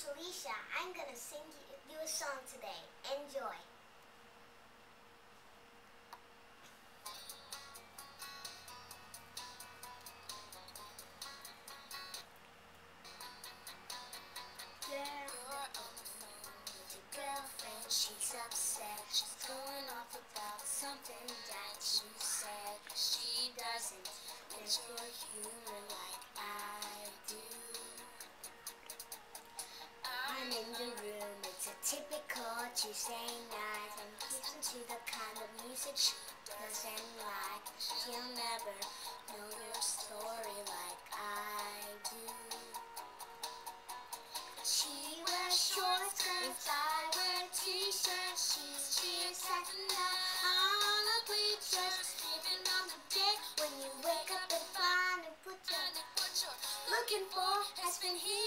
name's Elisha. I'm gonna sing you a song today. Enjoy. she's upset. She's going off about something that you said. She doesn't typical Tuesday night. I'm listening to the kind of music she doesn't like. She'll never know your story like I do. She wears short skirts, I wear t-shirts. She's cheers second on the bleachers. Sleeping on the day when you wake up and find and put your looking for has been here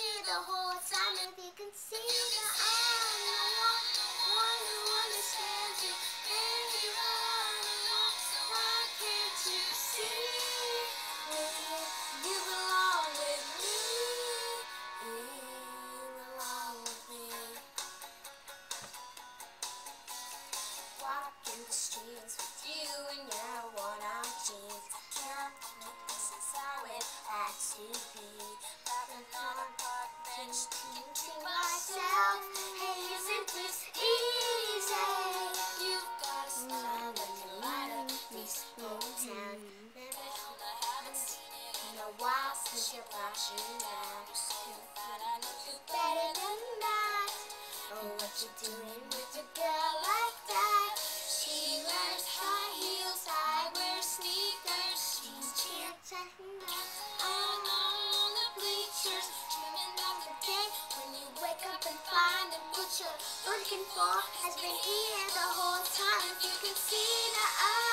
to be. Laughing on a park bench, teaching myself, hey, isn't this easy? You've got a smile when you light up this whole town. Never I haven't seen it in a while since you're flashing down. But I know you're better than that. Oh, what you doing looking for has been here the whole time. You can see that I'm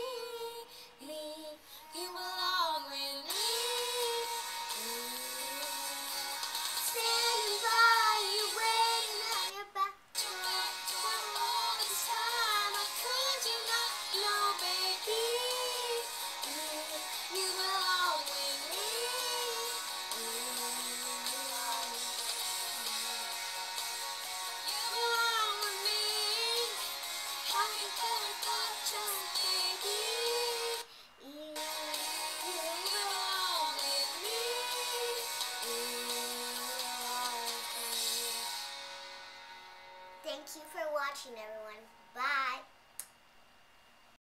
Thank you for watching, everyone. Bye.